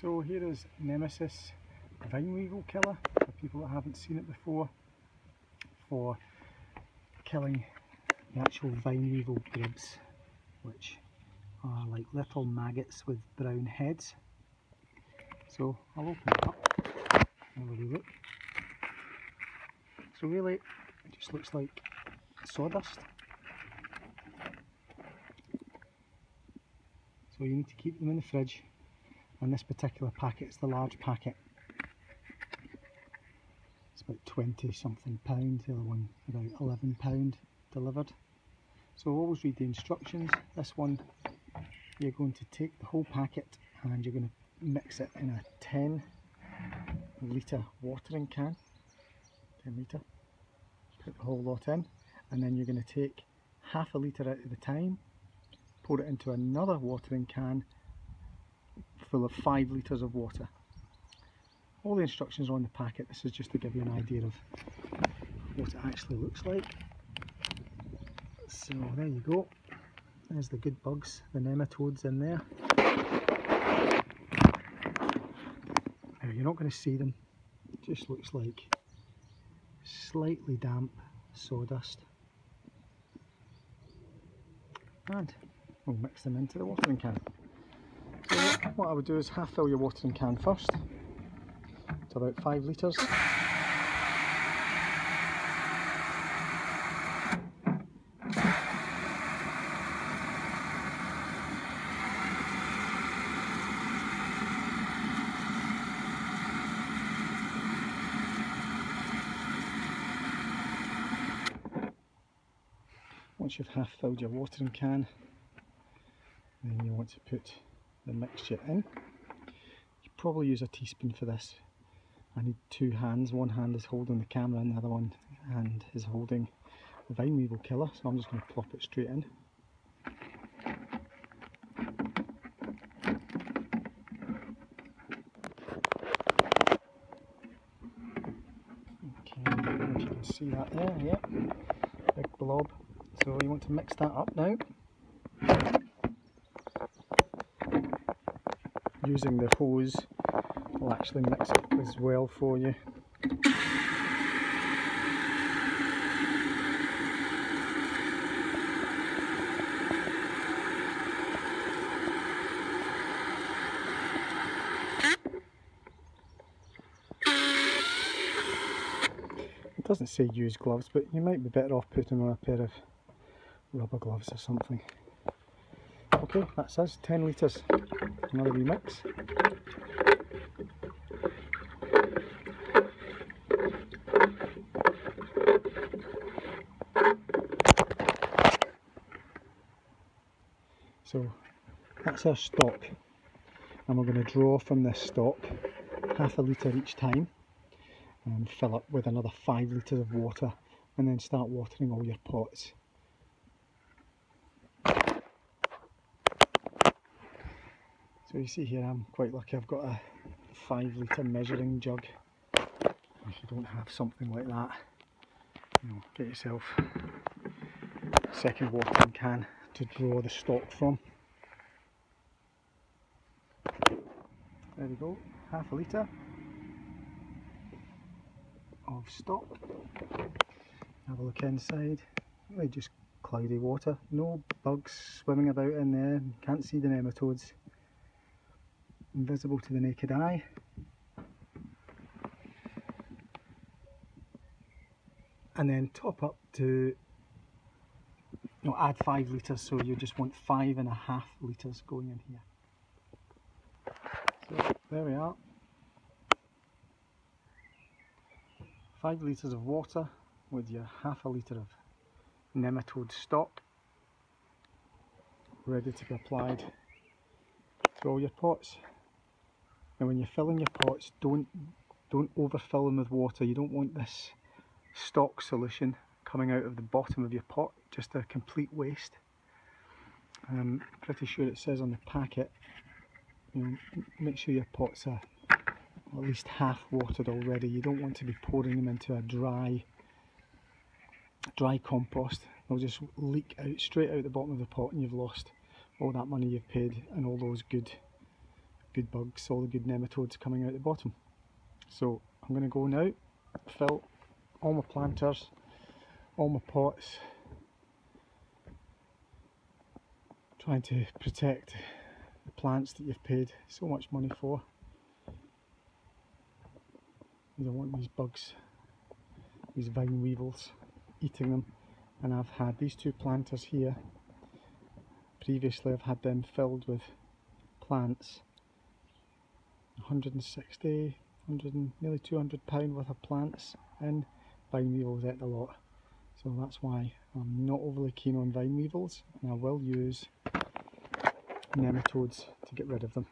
So here is Nemasys Vine Weevil Killer, for people that haven't seen it before, for killing the actual vine weevil grubs, which are like little maggots with brown heads. So I'll open it up, have a look. So really, it just looks like sawdust. So you need to keep them in the fridge and this particular packet is the large packet. It's about 20 something pound, the other one about 11 pound delivered. So always read the instructions. This one you're going to take the whole packet and you're going to mix it in a 10 litre watering can. 10 litre. Put the whole lot in and then you're going to take half a litre out at a time, pour it into another watering can full of 5 litres of water. All the instructions are on the packet, this is just to give you an idea of what it actually looks like. So there you go, there's the good bugs, the nematodes in there. Now you're not going to see them, it just looks like slightly damp sawdust. And we'll mix them into the watering can. What I would do is half fill your watering can first to about 5 litres. Once you've half filled your watering can, then you want to put the mixture in. You probably use a teaspoon for this. I need two hands. One hand is holding the camera and the other one hand is holding the vine weevil killer. So I'm just going to plop it straight in. Okay, if you can see that there, yeah, big blob. So you want to mix that up now. Using the hose will actually mix it as well for you. It doesn't say use gloves, but you might be better off putting on a pair of rubber gloves or something. Okay, that's us, 10 litres, another wee mix. So that's our stock and we're going to draw from this stock half a litre each time and fill up with another 5 litres of water and then start watering all your pots. So you see here I'm quite lucky I've got a 5 litre measuring jug. If you don't have something like that, you know, get yourself a second watering can to draw the stock from. There we go, half a litre of stock. Have a look inside, really just cloudy water, no bugs swimming about in there, can't see the nematodes invisible to the naked eye. And then top up to, no, add five litres, so you just want five and a half litres going in here. So there we are. Five litres of water with your half a litre of nematode stock ready to be applied to all your pots. Now when you're filling your pots, don't don't overfill them with water. You don't want this stock solution coming out of the bottom of your pot, just a complete waste. I'm pretty sure it says on the packet, you know, make sure your pots are at least half watered already. You don't want to be pouring them into a dry dry compost. They'll just leak out straight out the bottom of the pot and you've lost all that money you've paid and all those good good bugs, all the good nematodes coming out the bottom. So I'm going to go now, fill all my planters, all my pots, trying to protect the plants that you've paid so much money for. I don't want these bugs, these vine weevils, eating them. And I've had these two planters here. Previously I've had them filled with plants 160 100 and nearly 200 pound worth of plants in. Vine weevils ate a lot so that's why I'm not overly keen on vine weevils and I will use nematodes to get rid of them